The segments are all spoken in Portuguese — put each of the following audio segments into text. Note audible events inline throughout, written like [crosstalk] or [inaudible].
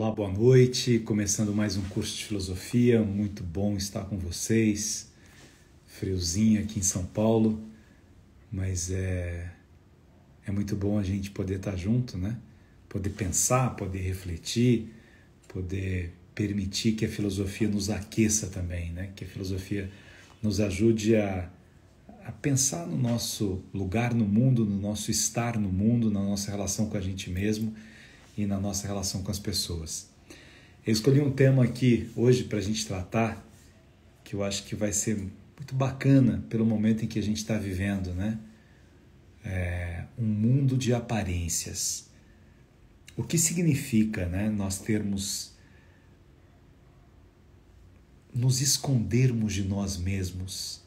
Olá, boa noite. Começando mais um curso de filosofia. Muito bom estar com vocês. Friozinho aqui em São Paulo, mas é é muito bom a gente poder estar junto, né? Poder pensar, poder refletir, poder permitir que a filosofia nos aqueça também, né? Que a filosofia nos ajude a, a pensar no nosso lugar no mundo, no nosso estar no mundo, na nossa relação com a gente mesmo e na nossa relação com as pessoas. Eu escolhi um tema aqui hoje para a gente tratar que eu acho que vai ser muito bacana pelo momento em que a gente está vivendo, né? É um mundo de aparências. O que significa, né? Nós termos nos escondermos de nós mesmos,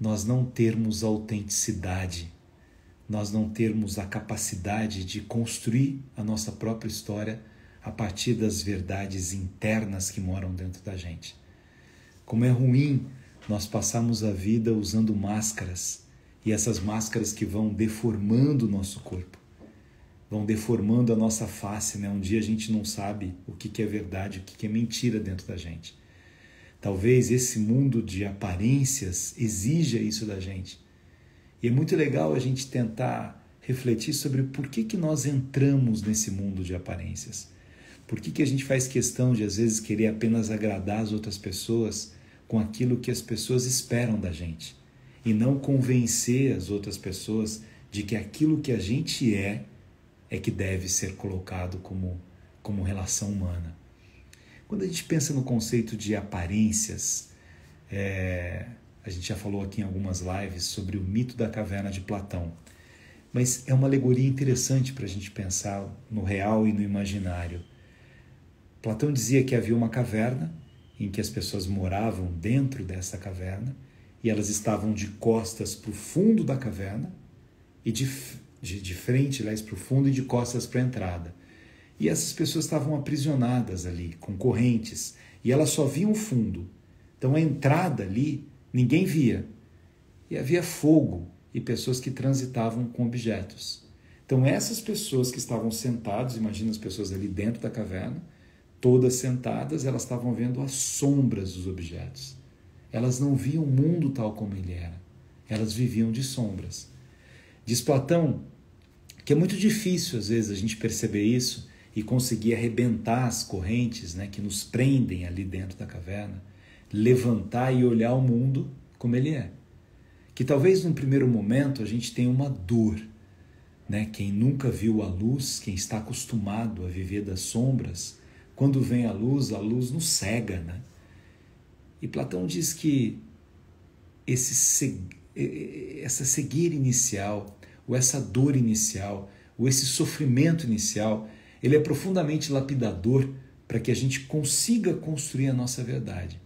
nós não termos autenticidade, nós não termos a capacidade de construir a nossa própria história a partir das verdades internas que moram dentro da gente. Como é ruim nós passarmos a vida usando máscaras e essas máscaras que vão deformando o nosso corpo, vão deformando a nossa face, né? Um dia a gente não sabe o que é verdade, o que é mentira dentro da gente. Talvez esse mundo de aparências exija isso da gente. E é muito legal a gente tentar refletir sobre por que, que nós entramos nesse mundo de aparências. Por que, que a gente faz questão de, às vezes, querer apenas agradar as outras pessoas com aquilo que as pessoas esperam da gente e não convencer as outras pessoas de que aquilo que a gente é é que deve ser colocado como, como relação humana. Quando a gente pensa no conceito de aparências, é, a gente já falou aqui em algumas lives sobre o mito da caverna de Platão, mas é uma alegoria interessante para a gente pensar no real e no imaginário. Platão dizia que havia uma caverna em que as pessoas moravam dentro dessa caverna e elas estavam de costas para o fundo da caverna e de, de, de frente, aliás, para o fundo e de costas para a entrada. E essas pessoas estavam aprisionadas ali, com correntes, e elas só viam o fundo. Então a entrada ali ninguém via. E havia fogo e pessoas que transitavam com objetos. Então essas pessoas que estavam sentadas, imagina as pessoas ali dentro da caverna, todas sentadas, elas estavam vendo as sombras dos objetos. Elas não viam o mundo tal como ele era. Elas viviam de sombras. Diz Platão que é muito difícil às vezes a gente perceber isso e conseguir arrebentar as correntes né, que nos prendem ali dentro da caverna, levantar e olhar o mundo como ele é. Que talvez num primeiro momento a gente tenha uma dor. Né? Quem nunca viu a luz, quem está acostumado a viver das sombras, quando vem a luz, a luz nos cega. Né? E Platão diz que esse, essa cegueira inicial, ou essa dor inicial, ou esse sofrimento inicial, ele é profundamente lapidador para que a gente consiga construir a nossa verdade.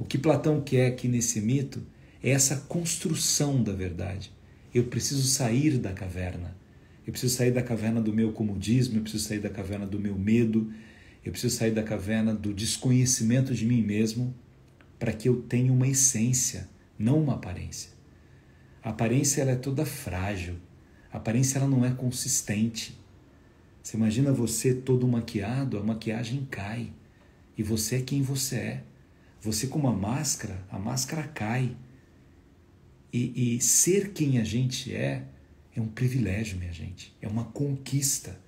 O que Platão quer aqui nesse mito é essa construção da verdade. Eu preciso sair da caverna. Eu preciso sair da caverna do meu comodismo, eu preciso sair da caverna do meu medo, eu preciso sair da caverna do desconhecimento de mim mesmo para que eu tenha uma essência, não uma aparência. A aparência ela é toda frágil, a aparência ela não é consistente. Você imagina você todo maquiado, a maquiagem cai. E você é quem você é. Você com uma máscara, a máscara cai. E, e ser quem a gente é é um privilégio, minha gente. É uma conquista.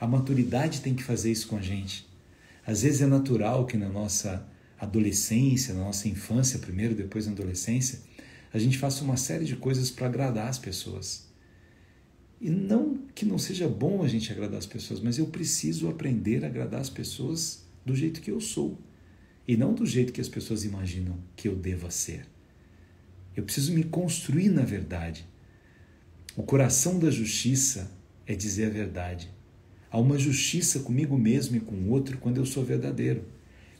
A maturidade tem que fazer isso com a gente. Às vezes é natural que na nossa adolescência, na nossa infância, primeiro, depois na adolescência, a gente faça uma série de coisas para agradar as pessoas. E não que não seja bom a gente agradar as pessoas, mas eu preciso aprender a agradar as pessoas do jeito que eu sou e não do jeito que as pessoas imaginam que eu deva ser. Eu preciso me construir na verdade. O coração da justiça é dizer a verdade. Há uma justiça comigo mesmo e com o outro quando eu sou verdadeiro,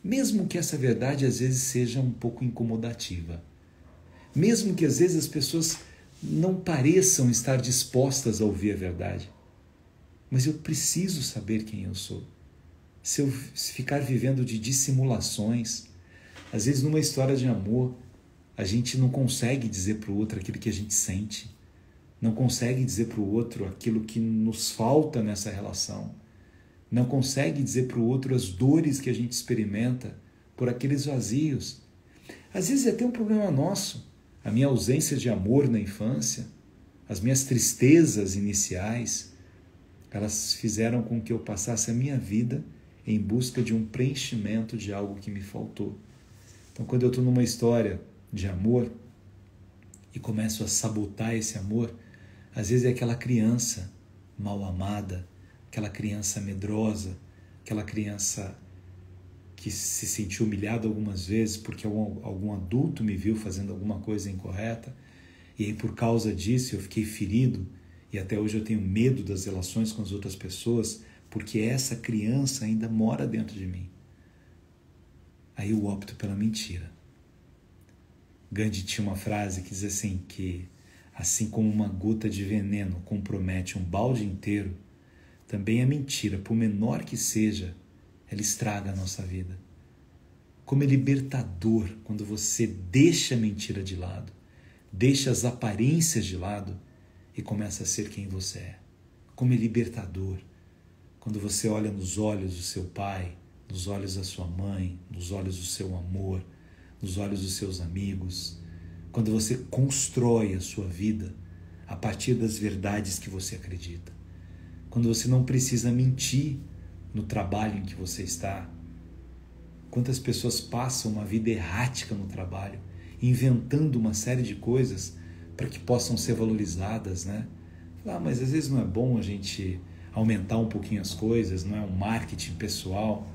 mesmo que essa verdade às vezes seja um pouco incomodativa. Mesmo que às vezes as pessoas não pareçam estar dispostas a ouvir a verdade. Mas eu preciso saber quem eu sou. Se eu ficar vivendo de dissimulações, às vezes numa história de amor, a gente não consegue dizer para o outro aquilo que a gente sente, não consegue dizer para o outro aquilo que nos falta nessa relação. não consegue dizer para o outro as dores que a gente experimenta por aqueles vazios. Às vezes é até um problema nosso, a minha ausência de amor na infância, as minhas tristezas iniciais, elas fizeram com que eu passasse a minha vida em busca de um preenchimento de algo que me faltou. Então, quando eu estou numa história de amor e começo a sabotar esse amor, às vezes é aquela criança mal amada, aquela criança medrosa, aquela criança que se sentiu humilhada algumas vezes porque algum, algum adulto me viu fazendo alguma coisa incorreta e aí por causa disso eu fiquei ferido e até hoje eu tenho medo das relações com as outras pessoas porque essa criança ainda mora dentro de mim. Aí eu opto pela mentira. Gandhi tinha uma frase que diz assim que assim como uma gota de veneno compromete um balde inteiro, também a mentira, por menor que seja, ela estraga a nossa vida. Como é libertador quando você deixa a mentira de lado, deixa as aparências de lado e começa a ser quem você é. Como é libertador quando você olha nos olhos do seu pai, nos olhos da sua mãe, nos olhos do seu amor, nos olhos dos seus amigos, quando você constrói a sua vida a partir das verdades que você acredita. Quando você não precisa mentir no trabalho em que você está. Quantas pessoas passam uma vida errática no trabalho, inventando uma série de coisas para que possam ser valorizadas, né? Ah, mas às vezes não é bom a gente aumentar um pouquinho as coisas, não é um marketing pessoal.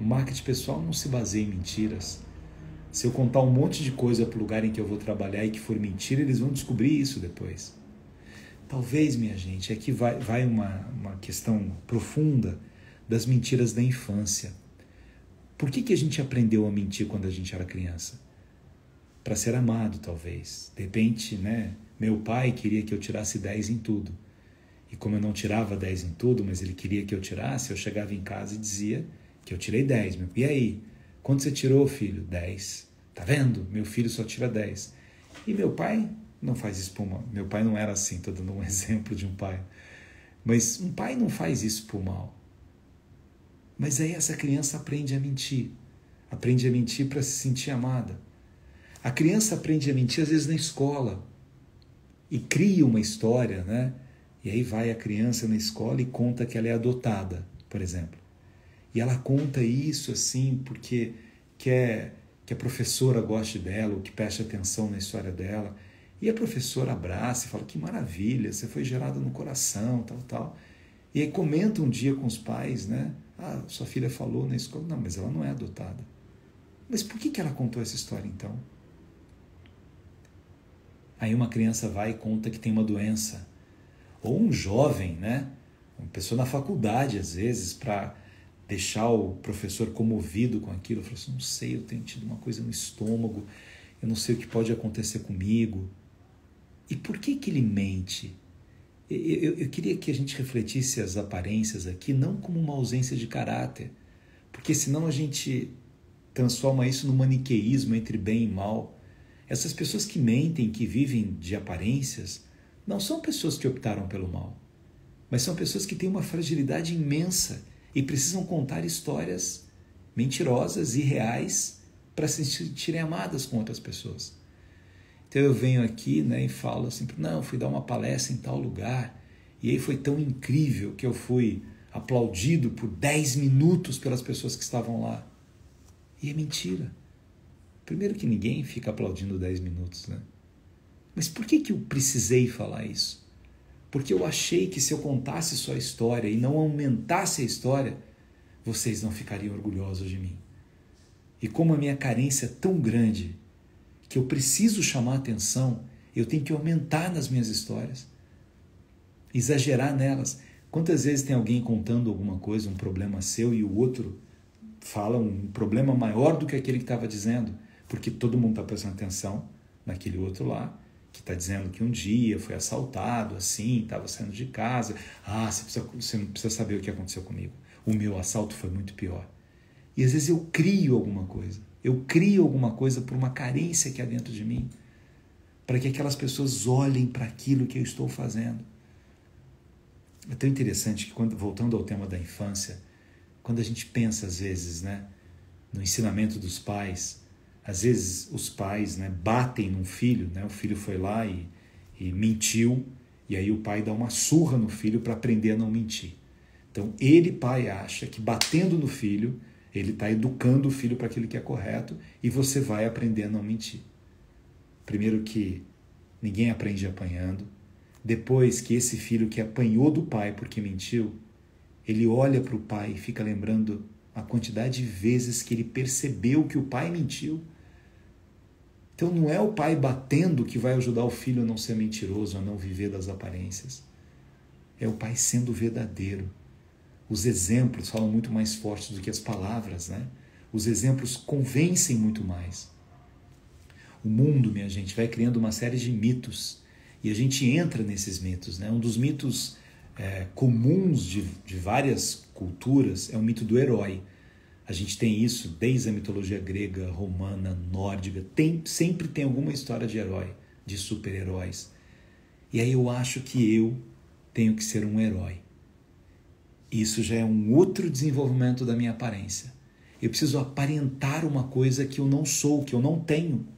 O marketing pessoal não se baseia em mentiras. Se eu contar um monte de coisa para o lugar em que eu vou trabalhar e que for mentira, eles vão descobrir isso depois. Talvez, minha gente, aqui vai, vai uma, uma questão profunda das mentiras da infância. Por que, que a gente aprendeu a mentir quando a gente era criança? Para ser amado, talvez. De repente, né? Meu pai queria que eu tirasse 10 em tudo. E como eu não tirava 10 em tudo, mas ele queria que eu tirasse, eu chegava em casa e dizia que eu tirei 10. E aí? Quanto você tirou, filho? 10. Tá vendo? Meu filho só tira 10. E meu pai não faz mal. Meu pai não era assim, estou dando um [laughs] exemplo de um pai. Mas um pai não faz isso por mal. Mas aí essa criança aprende a mentir. Aprende a mentir para se sentir amada. A criança aprende a mentir às vezes na escola e cria uma história, né? E aí vai a criança na escola e conta que ela é adotada, por exemplo. E ela conta isso assim porque quer que a professora goste dela, ou que preste atenção na história dela. E a professora abraça e fala: Que maravilha, você foi gerada no coração, tal, tal. E aí comenta um dia com os pais, né? Ah, sua filha falou na escola. Não, mas ela não é adotada. Mas por que, que ela contou essa história então? Aí uma criança vai e conta que tem uma doença. Ou um jovem, né? Uma pessoa na faculdade, às vezes, para deixar o professor comovido com aquilo. Falou assim: não sei, eu tenho tido uma coisa no estômago, eu não sei o que pode acontecer comigo. E por que, que ele mente? Eu, eu, queria que a gente refletisse as aparências aqui não como uma ausência de caráter, porque senão a gente transforma isso no maniqueísmo entre bem e mal. Essas pessoas que mentem, que vivem de aparências, não são pessoas que optaram pelo mal, mas são pessoas que têm uma fragilidade imensa e precisam contar histórias mentirosas e reais para se sentirem amadas com outras pessoas. Então eu venho aqui né, e falo assim: não, fui dar uma palestra em tal lugar e aí foi tão incrível que eu fui aplaudido por 10 minutos pelas pessoas que estavam lá. E é mentira. Primeiro que ninguém fica aplaudindo 10 minutos, né? Mas por que, que eu precisei falar isso? Porque eu achei que se eu contasse sua história e não aumentasse a história, vocês não ficariam orgulhosos de mim. E como a minha carência é tão grande que eu preciso chamar atenção, eu tenho que aumentar nas minhas histórias, exagerar nelas. Quantas vezes tem alguém contando alguma coisa, um problema seu, e o outro fala um problema maior do que aquele que estava dizendo, porque todo mundo está prestando atenção naquele outro lá, que está dizendo que um dia foi assaltado, assim, estava saindo de casa. Ah, você, precisa, você não precisa saber o que aconteceu comigo. O meu assalto foi muito pior. E às vezes eu crio alguma coisa. Eu crio alguma coisa por uma carência que há dentro de mim, para que aquelas pessoas olhem para aquilo que eu estou fazendo. É tão interessante que, quando, voltando ao tema da infância, quando a gente pensa às vezes, né, no ensinamento dos pais, às vezes os pais, né, batem num filho, né, o filho foi lá e, e mentiu, e aí o pai dá uma surra no filho para aprender a não mentir. Então ele, pai, acha que batendo no filho, ele está educando o filho para aquilo que é correto e você vai aprender a não mentir. Primeiro que ninguém aprende apanhando. Depois que esse filho que apanhou do pai porque mentiu, ele olha para o pai e fica lembrando a quantidade de vezes que ele percebeu que o pai mentiu. Então não é o pai batendo que vai ajudar o filho a não ser mentiroso, a não viver das aparências. É o pai sendo verdadeiro. Os exemplos falam muito mais fortes do que as palavras, né? Os exemplos convencem muito mais. O mundo, minha gente, vai criando uma série de mitos e a gente entra nesses mitos, né? Um dos mitos é, comuns de, de várias culturas é o mito do herói. A gente tem isso desde a mitologia grega, romana, nórdica. Tem, sempre tem alguma história de herói, de super-heróis. E aí eu acho que eu tenho que ser um herói. Isso já é um outro desenvolvimento da minha aparência. Eu preciso aparentar uma coisa que eu não sou, que eu não tenho.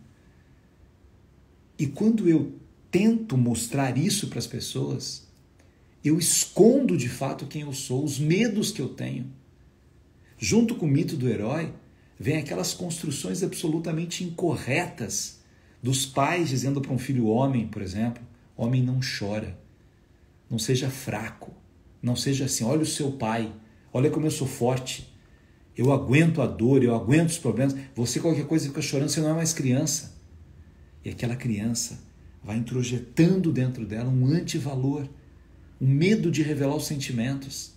E quando eu tento mostrar isso para as pessoas, eu escondo de fato quem eu sou, os medos que eu tenho. Junto com o mito do herói, vem aquelas construções absolutamente incorretas dos pais dizendo para um filho homem, por exemplo: homem não chora, não seja fraco, não seja assim. Olha o seu pai, olha como eu sou forte, eu aguento a dor, eu aguento os problemas. Você, qualquer coisa, fica chorando, você não é mais criança. E aquela criança vai introjetando dentro dela um antivalor um medo de revelar os sentimentos.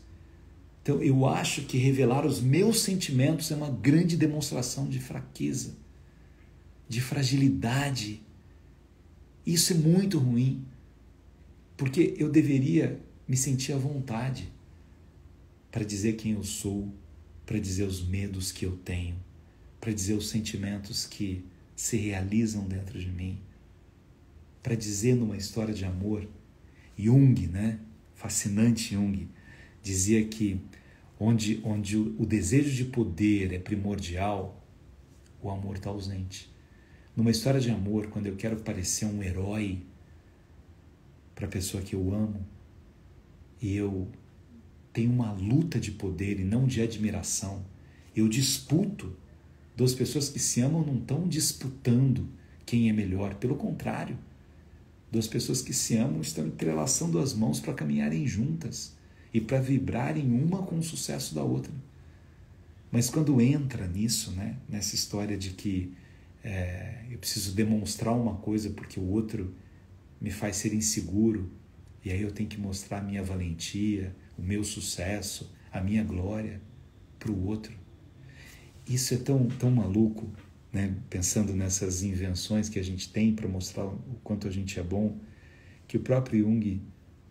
Então, eu acho que revelar os meus sentimentos é uma grande demonstração de fraqueza, de fragilidade. Isso é muito ruim, porque eu deveria me sentir à vontade para dizer quem eu sou, para dizer os medos que eu tenho, para dizer os sentimentos que se realizam dentro de mim, para dizer numa história de amor, Jung, né? fascinante Jung, dizia que onde, onde o desejo de poder é primordial, o amor está ausente. Numa história de amor, quando eu quero parecer um herói para a pessoa que eu amo, e eu tenho uma luta de poder e não de admiração, eu disputo. Duas pessoas que se amam não estão disputando quem é melhor, pelo contrário Duas pessoas que se amam estão entrelaçando as mãos para caminharem juntas e para vibrarem uma com o sucesso da outra. Mas quando entra nisso, né, nessa história de que é, eu preciso demonstrar uma coisa porque o outro me faz ser inseguro, e aí eu tenho que mostrar a minha valentia, o meu sucesso, a minha glória para o outro. Isso é tão, tão maluco, né, pensando nessas invenções que a gente tem para mostrar o quanto a gente é bom, que o próprio Jung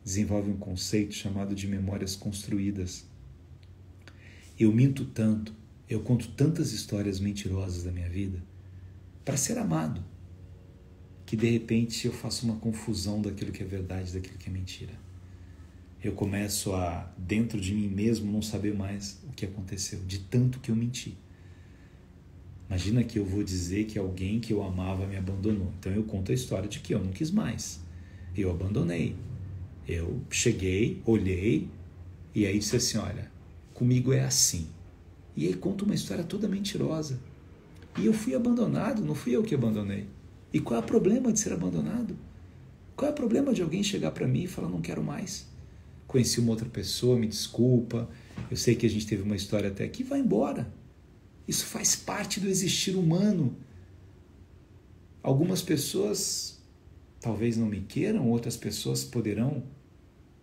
desenvolve um conceito chamado de memórias construídas. Eu minto tanto, eu conto tantas histórias mentirosas da minha vida para ser amado, que de repente eu faço uma confusão daquilo que é verdade, daquilo que é mentira. Eu começo a, dentro de mim mesmo, não saber mais o que aconteceu, de tanto que eu menti. Imagina que eu vou dizer que alguém que eu amava me abandonou. Então eu conto a história de que eu não quis mais. Eu abandonei. Eu cheguei, olhei e aí disse assim: olha, comigo é assim. E aí conta uma história toda mentirosa. E eu fui abandonado, não fui eu que abandonei. E qual é o problema de ser abandonado? Qual é o problema de alguém chegar para mim e falar não quero mais? Conheci uma outra pessoa, me desculpa. Eu sei que a gente teve uma história até aqui, vai embora. Isso faz parte do existir humano. Algumas pessoas talvez não me queiram, outras pessoas poderão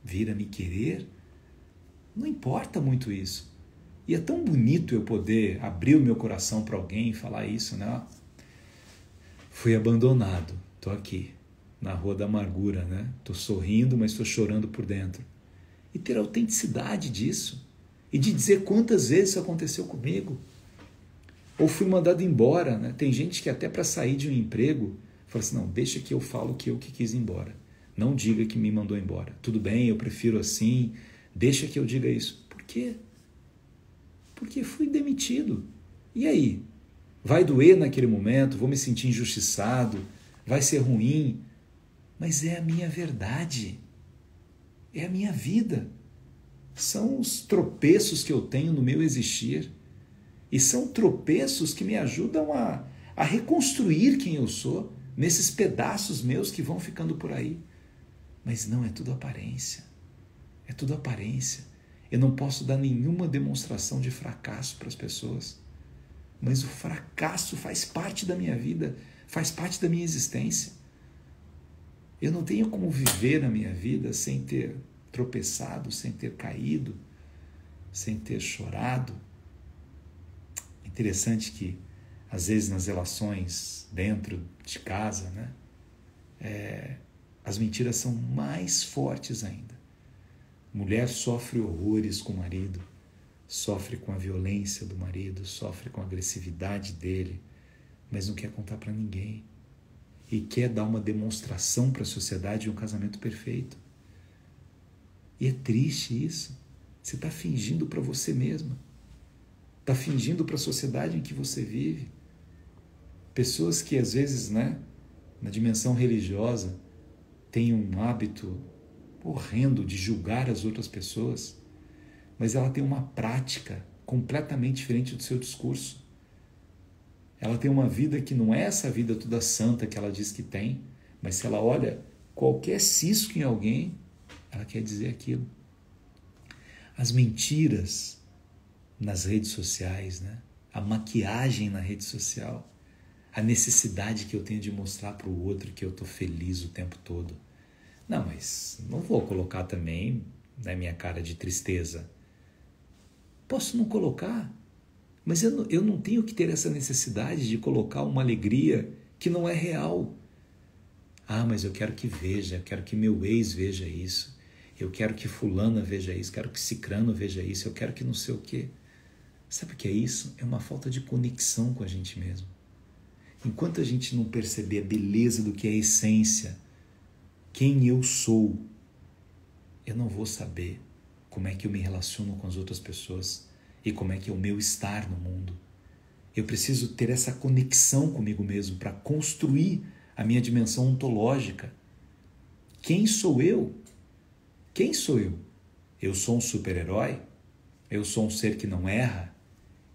vir a me querer. Não importa muito isso. E é tão bonito eu poder abrir o meu coração para alguém e falar isso, né? Fui abandonado, estou aqui, na Rua da Amargura, né? Estou sorrindo, mas estou chorando por dentro. E ter a autenticidade disso. E de dizer quantas vezes isso aconteceu comigo ou fui mandado embora. Né? Tem gente que até para sair de um emprego fala assim, não, deixa que eu falo que eu que quis ir embora. Não diga que me mandou embora. Tudo bem, eu prefiro assim, deixa que eu diga isso. Por quê? porque fui demitido. E aí? Vai doer naquele momento, vou me sentir injustiçado, vai ser ruim, mas é a minha verdade, é a minha vida. São os tropeços que eu tenho no meu existir. E são tropeços que me ajudam a, a reconstruir quem eu sou nesses pedaços meus que vão ficando por aí. Mas não é tudo aparência. É tudo aparência. Eu não posso dar nenhuma demonstração de fracasso para as pessoas. Mas o fracasso faz parte da minha vida, faz parte da minha existência. Eu não tenho como viver a minha vida sem ter tropeçado, sem ter caído, sem ter chorado. Interessante que, às vezes, nas relações dentro de casa, né, é, as mentiras são mais fortes ainda. Mulher sofre horrores com o marido, sofre com a violência do marido, sofre com a agressividade dele, mas não quer contar para ninguém. E quer dar uma demonstração para a sociedade de um casamento perfeito. E é triste isso. Você está fingindo para você mesma. Está fingindo para a sociedade em que você vive. Pessoas que às vezes, né, na dimensão religiosa, têm um hábito horrendo de julgar as outras pessoas, mas ela tem uma prática completamente diferente do seu discurso. Ela tem uma vida que não é essa vida toda santa que ela diz que tem, mas se ela olha qualquer cisco em alguém, ela quer dizer aquilo. As mentiras nas redes sociais, né? a maquiagem na rede social, a necessidade que eu tenho de mostrar para o outro que eu estou feliz o tempo todo. Não, mas não vou colocar também na minha cara de tristeza. Posso não colocar, mas eu não, eu não tenho que ter essa necessidade de colocar uma alegria que não é real. Ah, mas eu quero que veja, eu quero que meu ex veja isso. Eu quero que fulana veja isso, quero que cicrano veja isso, eu quero que não sei o quê. Sabe o que é isso? É uma falta de conexão com a gente mesmo. Enquanto a gente não perceber a beleza do que é a essência, quem eu sou, eu não vou saber como é que eu me relaciono com as outras pessoas e como é que é o meu estar no mundo. Eu preciso ter essa conexão comigo mesmo para construir a minha dimensão ontológica. Quem sou eu? Quem sou eu? Eu sou um super-herói? Eu sou um ser que não erra?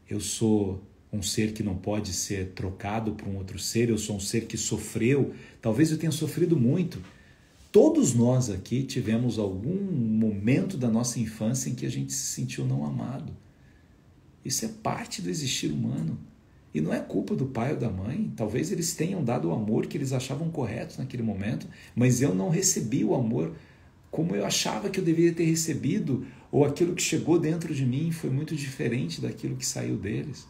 Eu sou um ser que não pode ser trocado por um outro ser? Eu sou um ser que sofreu? Talvez eu tenha sofrido muito. Todos nós aqui tivemos algum momento da nossa infância em que a gente se sentiu não amado. Isso é parte do existir humano. E não é culpa do pai ou da mãe. Talvez eles tenham dado o amor que eles achavam correto naquele momento, mas eu não recebi o amor como eu achava que eu deveria ter recebido, ou aquilo que chegou dentro de mim foi muito diferente daquilo que saiu deles.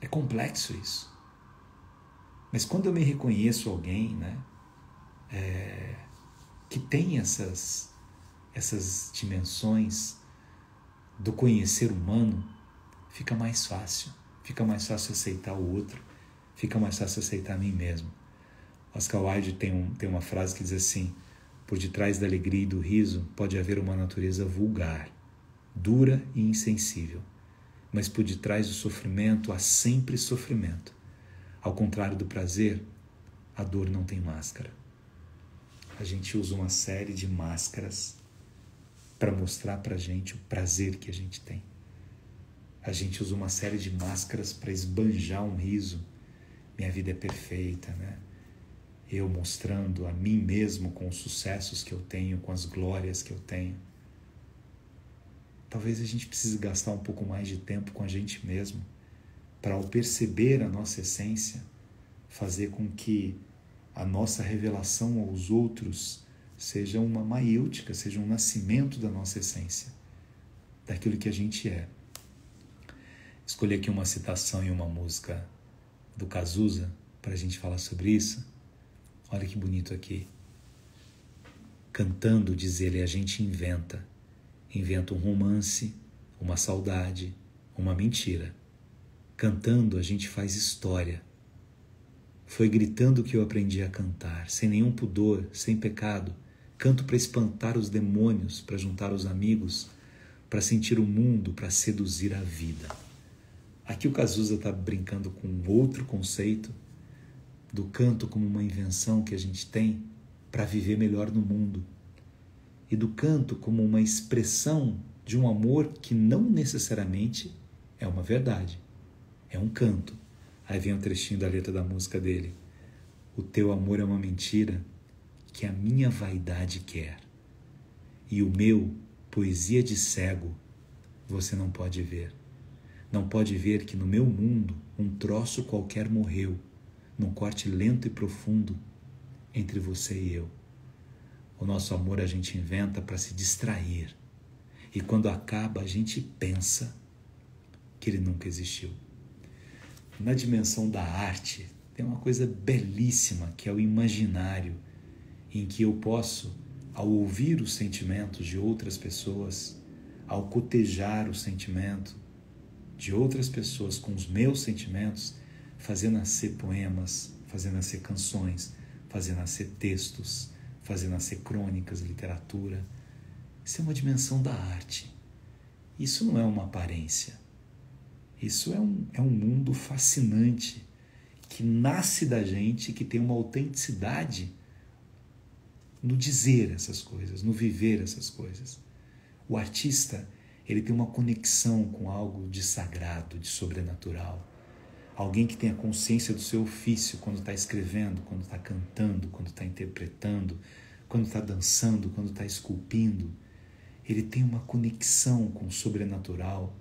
É complexo isso. Mas quando eu me reconheço alguém, né, é, que tem essas, essas dimensões do conhecer humano, fica mais fácil. Fica mais fácil aceitar o outro, fica mais fácil aceitar a mim mesmo. Oscar Wilde tem, um, tem uma frase que diz assim: por detrás da alegria e do riso pode haver uma natureza vulgar, dura e insensível. Mas por detrás do sofrimento há sempre sofrimento. Ao contrário do prazer, a dor não tem máscara. A gente usa uma série de máscaras para mostrar para gente o prazer que a gente tem. A gente usa uma série de máscaras para esbanjar um riso. Minha vida é perfeita, né? eu mostrando a mim mesmo com os sucessos que eu tenho, com as glórias que eu tenho. Talvez a gente precise gastar um pouco mais de tempo com a gente mesmo, para ao perceber a nossa essência, fazer com que a nossa revelação aos outros seja uma maiútica, seja um nascimento da nossa essência, daquilo que a gente é. Escolhi aqui uma citação e uma música do Cazuza para a gente falar sobre isso Olha que bonito aqui. Cantando, diz ele, a gente inventa. Inventa um romance, uma saudade, uma mentira. Cantando, a gente faz história. Foi gritando que eu aprendi a cantar, sem nenhum pudor, sem pecado. Canto para espantar os demônios, para juntar os amigos. para sentir o mundo, para seduzir a vida. Aqui o Cazuza está brincando com outro conceito do canto como uma invenção que a gente tem para viver melhor no mundo e do canto como uma expressão de um amor que não necessariamente é uma verdade, é um canto. Aí vem um trechinho da letra da música dele. O teu amor é uma mentira que a minha vaidade quer, e o meu, poesia de cego, você não pode ver. Não pode ver que no meu mundo um troço qualquer morreu, num corte lento e profundo entre você e eu. O nosso amor a gente inventa para se distrair. E quando acaba, a gente pensa que ele nunca existiu. Na dimensão da arte, tem uma coisa belíssima que é o imaginário, em que eu posso, ao ouvir os sentimentos de outras pessoas, ao cotejar o sentimento de outras pessoas com os meus sentimentos, fazer nascer poemas, fazer nascer canções, fazer nascer textos, fazer nascer crônicas, literatura. Isso é uma dimensão da arte. Isso não é uma aparência. Isso é um, é um mundo fascinante que nasce da gente, que tem uma autenticidade no dizer essas coisas, no viver essas coisas. O artista, ele tem uma conexão com algo de sagrado, de sobrenatural. Alguém que tem a consciência do seu ofício quando está escrevendo, quando está cantando, quando está interpretando, quando está dançando, quando está esculpindo. Ele tem uma conexão com o sobrenatural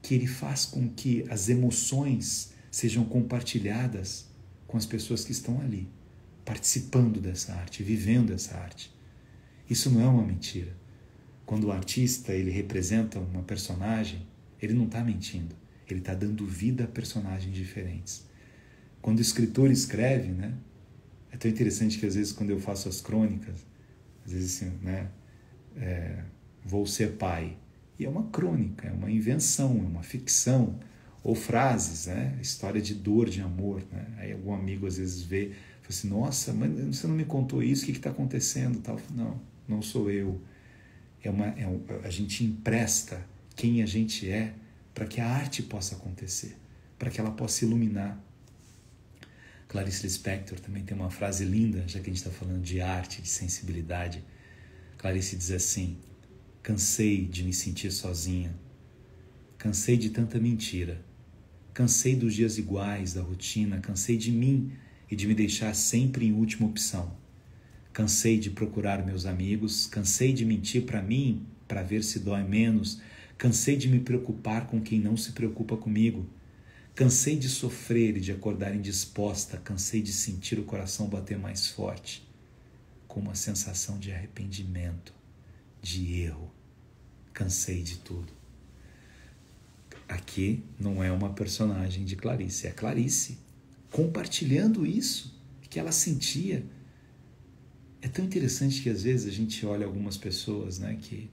que ele faz com que as emoções sejam compartilhadas com as pessoas que estão ali, participando dessa arte, vivendo essa arte. Isso não é uma mentira. Quando o artista ele representa uma personagem, ele não está mentindo ele está dando vida a personagens diferentes. Quando o escritor escreve, né? É tão interessante que às vezes quando eu faço as crônicas, às vezes assim, né? É, vou ser pai. E é uma crônica, é uma invenção, é uma ficção. Ou frases, né? História de dor, de amor. Né? Aí algum amigo às vezes vê, fala assim, nossa, mas você não me contou isso, o que está acontecendo? Tal. Não, não sou eu. É uma, é um, a gente empresta quem a gente é para que a arte possa acontecer, para que ela possa iluminar. Clarice Lispector também tem uma frase linda, já que a gente está falando de arte, de sensibilidade. Clarice diz assim: Cansei de me sentir sozinha, cansei de tanta mentira, cansei dos dias iguais, da rotina, cansei de mim e de me deixar sempre em última opção. Cansei de procurar meus amigos, cansei de mentir para mim para ver se dói menos Cansei de me preocupar com quem não se preocupa comigo. Cansei de sofrer e de acordar indisposta. Cansei de sentir o coração bater mais forte, com uma sensação de arrependimento, de erro. Cansei de tudo. Aqui não é uma personagem de Clarice, é Clarice compartilhando isso que ela sentia. É tão interessante que às vezes a gente olha algumas pessoas, né, que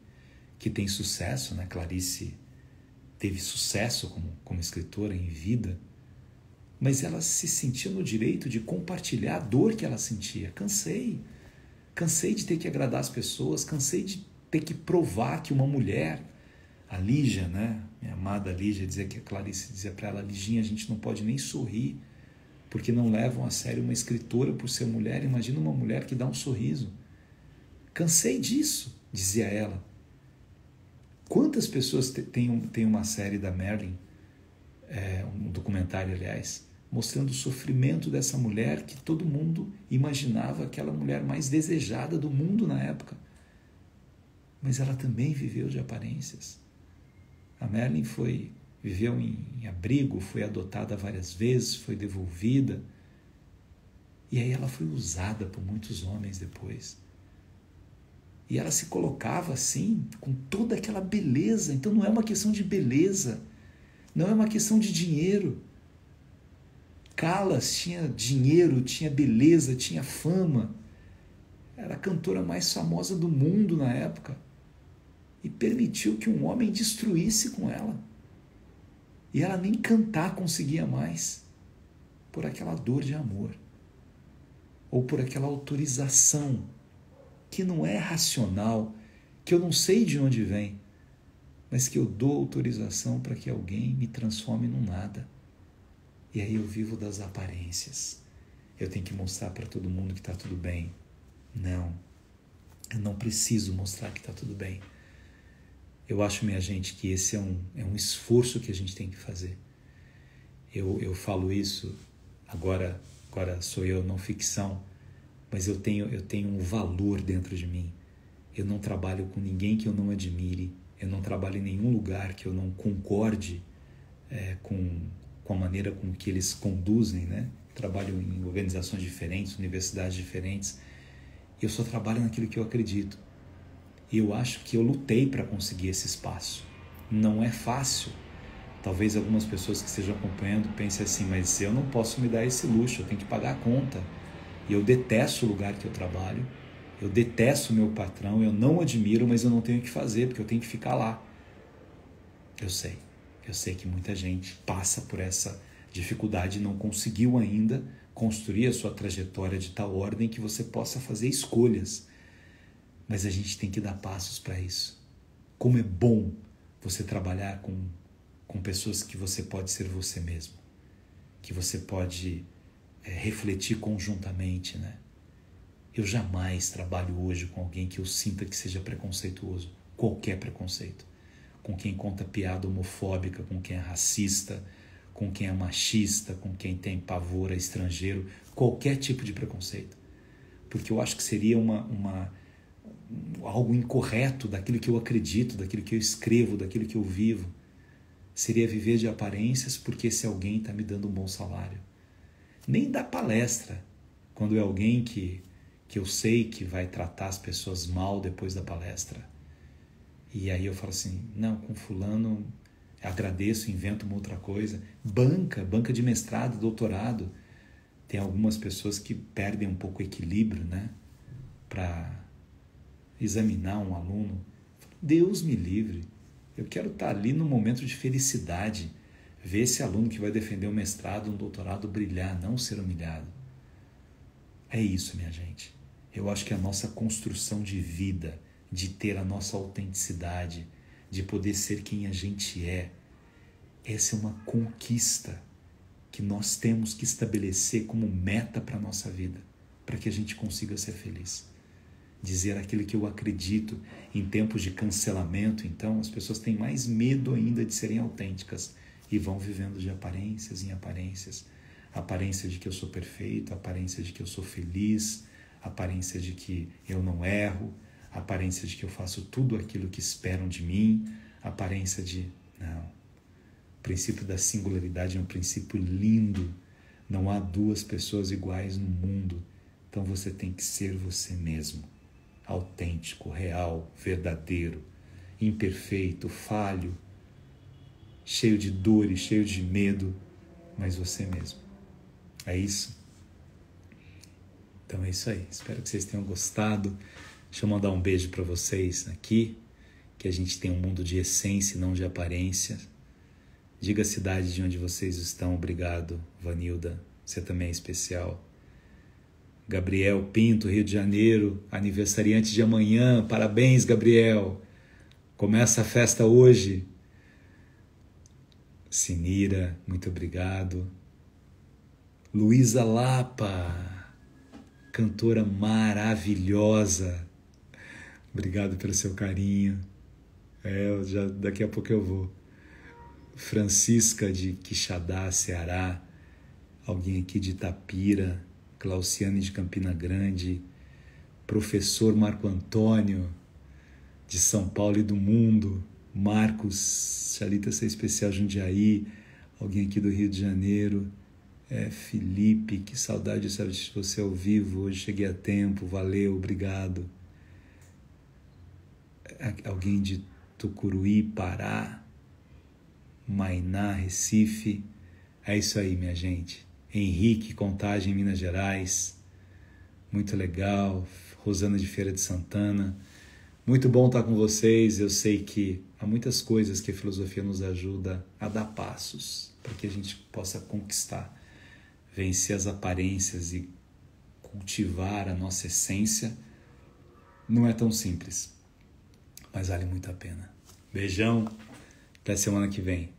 que tem sucesso, né? Clarice teve sucesso como, como escritora em vida, mas ela se sentia no direito de compartilhar a dor que ela sentia. Cansei. Cansei de ter que agradar as pessoas, cansei de ter que provar que uma mulher, a Lígia, né? Minha amada Lígia, dizia que a Clarice dizia para ela: Liginha, a gente não pode nem sorrir, porque não levam a sério uma escritora por ser mulher. Imagina uma mulher que dá um sorriso. Cansei disso, dizia ela. Quantas pessoas têm, tem uma série da Marilyn, é, um documentário, aliás, mostrando o sofrimento dessa mulher que todo mundo imaginava aquela mulher mais desejada do mundo na época. Mas ela também viveu de aparências. A Marilyn foi viveu em, em abrigo, foi adotada várias vezes, foi devolvida. E aí ela foi usada por muitos homens depois. E ela se colocava assim, com toda aquela beleza. Então não é uma questão de beleza, não é uma questão de dinheiro. Calas tinha dinheiro, tinha beleza, tinha fama. Era a cantora mais famosa do mundo na época. E permitiu que um homem destruísse com ela. E ela nem cantar conseguia mais, por aquela dor de amor, ou por aquela autorização que não é racional, que eu não sei de onde vem, mas que eu dou autorização para que alguém me transforme num nada. E aí eu vivo das aparências. Eu tenho que mostrar para todo mundo que está tudo bem. Não, eu não preciso mostrar que está tudo bem. Eu acho, minha gente, que esse é um, é um esforço que a gente tem que fazer. Eu, eu falo isso, agora, agora sou eu, não ficção, mas eu tenho, eu tenho um valor dentro de mim. Eu não trabalho com ninguém que eu não admire, eu não trabalho em nenhum lugar que eu não concorde é, com, com a maneira com que eles conduzem, né? trabalho em organizações diferentes, universidades diferentes. Eu só trabalho naquilo que eu acredito. E eu acho que eu lutei para conseguir esse espaço. Não é fácil. Talvez algumas pessoas que estejam acompanhando pensem assim, mas eu não posso me dar esse luxo, eu tenho que pagar a conta. E eu detesto o lugar que eu trabalho, eu detesto o meu patrão, eu não admiro, mas eu não tenho o que fazer, porque eu tenho que ficar lá. Eu sei, eu sei que muita gente passa por essa dificuldade e não conseguiu ainda construir a sua trajetória de tal ordem que você possa fazer escolhas. Mas a gente tem que dar passos para isso. Como é bom você trabalhar com, com pessoas que você pode ser você mesmo, que você pode é, refletir conjuntamente, né? Eu jamais trabalho hoje com alguém que eu sinta que seja preconceituoso, qualquer preconceito. Com quem conta piada homofóbica, com quem é racista, com quem é machista, com quem tem pavor a estrangeiro, qualquer tipo de preconceito. Porque eu acho que seria uma, uma algo incorreto daquilo que eu acredito, daquilo que eu escrevo, daquilo que eu vivo. Seria viver de aparências porque esse alguém está me dando um bom salário. Nem da palestra, quando é alguém que que eu sei que vai tratar as pessoas mal depois da palestra. E aí eu falo assim: não, com Fulano agradeço, invento uma outra coisa. Banca, banca de mestrado, doutorado. Tem algumas pessoas que perdem um pouco o equilíbrio, né? Para examinar um aluno. Deus me livre. Eu quero estar ali no momento de felicidade, ver esse aluno que vai defender um mestrado, um doutorado brilhar, não ser humilhado. É isso, minha gente. Eu acho que a nossa construção de vida, de ter a nossa autenticidade, de poder ser quem a gente é, essa é uma conquista que nós temos que estabelecer como meta para a nossa vida, para que a gente consiga ser feliz. Dizer aquilo que eu acredito em tempos de cancelamento, então as pessoas têm mais medo ainda de serem autênticas e vão vivendo de aparências em aparências. Aparência de que eu sou perfeito, aparência de que eu sou feliz, aparência de que eu não erro, aparência de que eu faço tudo aquilo que esperam de mim, aparência de. Não. O princípio da singularidade é um princípio lindo. Não há duas pessoas iguais no mundo. Então você tem que ser você mesmo. Autêntico, real, verdadeiro, imperfeito, falho, cheio de dores, cheio de medo, mas você mesmo. É isso? Então é isso aí. Espero que vocês tenham gostado. Deixa eu mandar um beijo para vocês aqui. Que a gente tem um mundo de essência e não de aparência. Diga a cidade de onde vocês estão. Obrigado, Vanilda. Você também é especial. Gabriel Pinto, Rio de Janeiro, aniversariante de amanhã. Parabéns, Gabriel. Começa a festa hoje. Sinira, muito obrigado. Luísa Lapa, cantora maravilhosa. Obrigado pelo seu carinho. É, já, daqui a pouco eu vou. Francisca de Quixadá, Ceará. Alguém aqui de Itapira. Clauciane de Campina Grande. Professor Marco Antônio de São Paulo e do mundo. Marcos, Chalita Ser Especial Jundiaí. Alguém aqui do Rio de Janeiro. É, Felipe, que saudade de você ao vivo. Hoje cheguei a tempo, valeu, obrigado. É, alguém de Tucuruí, Pará, Mainá, Recife. É isso aí, minha gente. Henrique, Contagem, Minas Gerais. Muito legal. Rosana de Feira de Santana. Muito bom estar com vocês. Eu sei que há muitas coisas que a filosofia nos ajuda a dar passos para que a gente possa conquistar vencer as aparências e cultivar a nossa essência não é tão simples, mas vale muito a pena. Beijão. Até semana que vem.